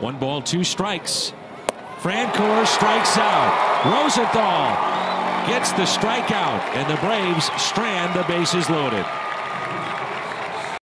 One ball, two strikes. Francoeur strikes out. Rosenthal gets the strikeout, and the Braves strand the bases loaded.